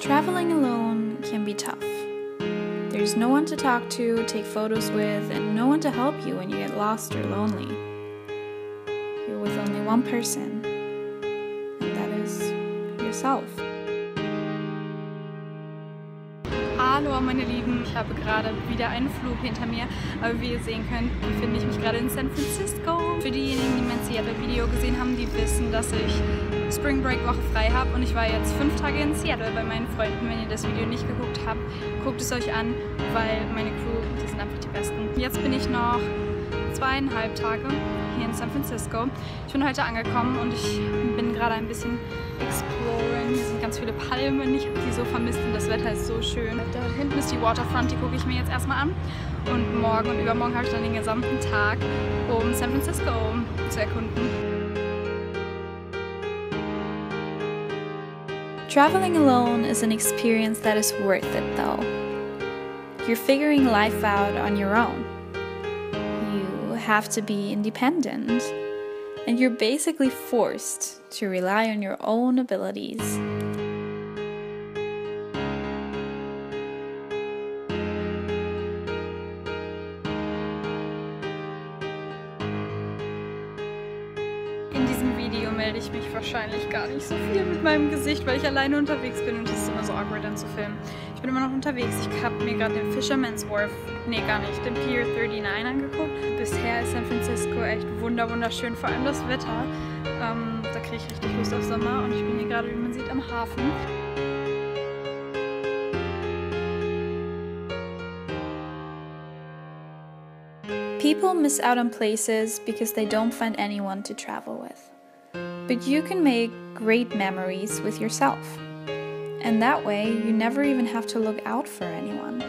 Traveling alone can be tough. There's no one to talk to, take photos with, and no one to help you when you get lost or lonely. You're with only one person, and that is yourself. Hallo meine Lieben, ich habe gerade wieder einen Flug hinter mir, aber wie ihr sehen könnt, befinde ich mich gerade in San Francisco. Für diejenigen, die mein Seattle-Video gesehen haben, die wissen, dass ich Spring Break Woche frei habe und ich war jetzt fünf Tage in Seattle bei meinen Freunden. Wenn ihr das Video nicht geguckt habt, guckt es euch an, weil meine Crew, die sind einfach die besten. Jetzt bin ich noch zweieinhalb Tage hier in San Francisco. Ich bin heute angekommen und ich bin gerade ein bisschen ganz viele Palmen, ich habe die so vermisst und das Wetter ist so schön. Da hinten ist die Waterfront, die gucke ich mir jetzt erstmal an. Und morgen und übermorgen habe ich dann den gesamten Tag, um San Francisco zu erkunden. Traveling alone is an experience that is worth it though. You're figuring life out on your own. You have to be independent, and you're basically forced to rely on your own abilities. Melde ich mich wahrscheinlich gar nicht so viel mit meinem Gesicht, weil ich alleine unterwegs bin und es ist immer so awkward dann zu filmen. Ich bin immer noch unterwegs. Ich habe mir gerade den Fisherman's Wharf, nee gar nicht, den Pier 39 angeguckt. Bisher ist San Francisco echt wunder wunderschön, vor allem das Wetter. Ähm, da kriege ich richtig Lust auf Sommer und ich bin hier gerade, wie man sieht, am Hafen. People miss out on places because they don't find anyone to travel with. But you can make great memories with yourself. And that way, you never even have to look out for anyone.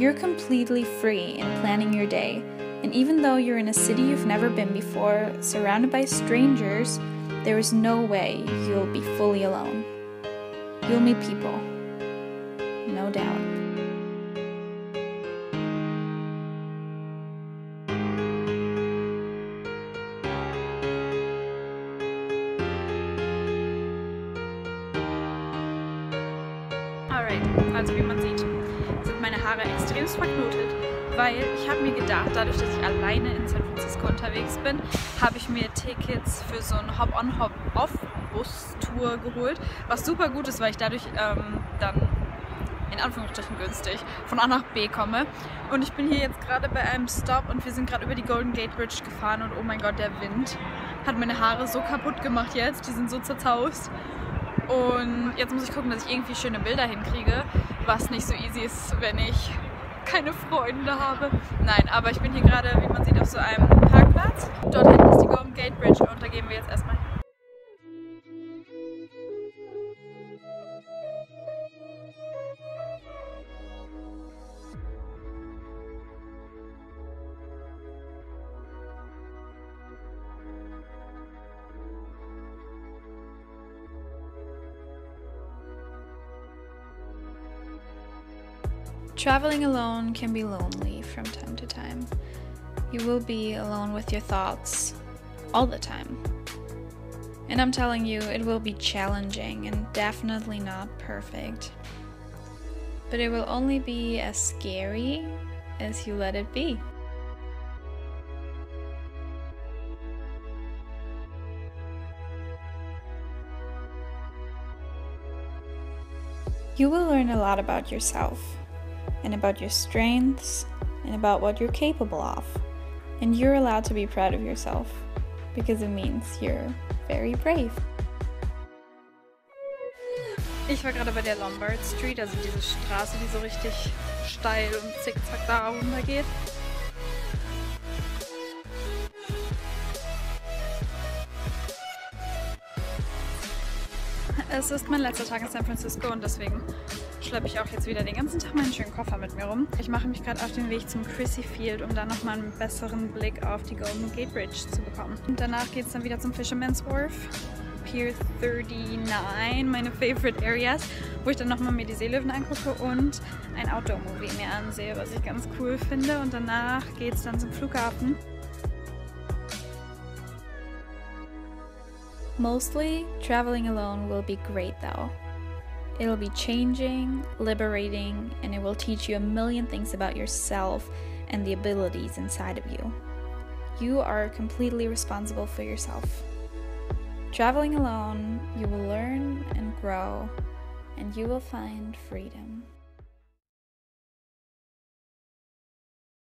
You're completely free in planning your day, and even though you're in a city you've never been before, surrounded by strangers, there is no way you'll be fully alone. You'll meet people, no doubt. Alright, also wie man sieht, sind meine Haare extremst verknotet, weil ich habe mir gedacht, dadurch, dass ich alleine in San Francisco unterwegs bin, habe ich mir Tickets für so eine Hop-on, Hop-off-Bus-Tour geholt, was super gut ist, weil ich dadurch ähm, dann in Anführungsstrichen günstig von A nach B komme. Und ich bin hier jetzt gerade bei einem Stop und wir sind gerade über die Golden Gate Bridge gefahren und oh mein Gott, der Wind hat meine Haare so kaputt gemacht jetzt, die sind so zerzaust. Und jetzt muss ich gucken, dass ich irgendwie schöne Bilder hinkriege, was nicht so easy ist, wenn ich keine Freunde habe. Nein, aber ich bin hier gerade, wie man sieht, auf so einem Parkplatz. Dort hinten ist die Golden Gate Bridge und da gehen wir jetzt erstmal hin. Traveling alone can be lonely from time to time. You will be alone with your thoughts all the time. And I'm telling you, it will be challenging and definitely not perfect. But it will only be as scary as you let it be. You will learn a lot about yourself and about your strengths and about what you're capable of. And you're allowed to be proud of yourself because it means you're very brave. Ich war gerade bei der Lombard Street, also diese Straße, die so richtig steil und zickzack da runter geht. Es ist mein letzter Tag in San Francisco und deswegen schleppe ich auch jetzt wieder den ganzen Tag meinen schönen Koffer mit mir rum. Ich mache mich gerade auf den Weg zum Chrissy Field, um da nochmal einen besseren Blick auf die Golden Gate Bridge zu bekommen. Und danach geht es dann wieder zum Fisherman's Wharf. Pier 39, meine Favorite Areas, wo ich dann nochmal mir die Seelöwen angucke und ein Outdoor-Movie mir ansehe, was ich ganz cool finde. Und danach geht es dann zum Flughafen. Mostly, traveling alone will be great though. It'll be changing, liberating, and it will teach you a million things about yourself and the abilities inside of you. You are completely responsible for yourself. Traveling alone, you will learn and grow, and you will find freedom.